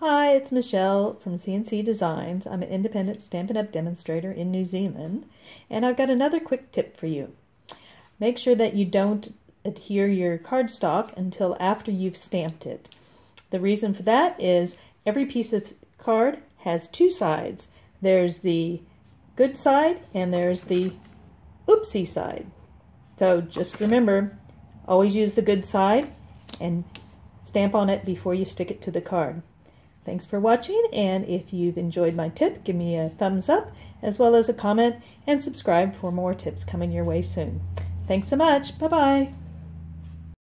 Hi, it's Michelle from C & C Designs. I'm an independent Stampin' Up! demonstrator in New Zealand, and I've got another quick tip for you. Make sure that you don't adhere your cardstock until after you've stamped it. The reason for that is every piece of card has two sides. There's the good side and there's the oopsie side. So just remember, always use the good side and stamp on it before you stick it to the card. Thanks for watching, and if you've enjoyed my tip, give me a thumbs up, as well as a comment, and subscribe for more tips coming your way soon. Thanks so much. Bye-bye.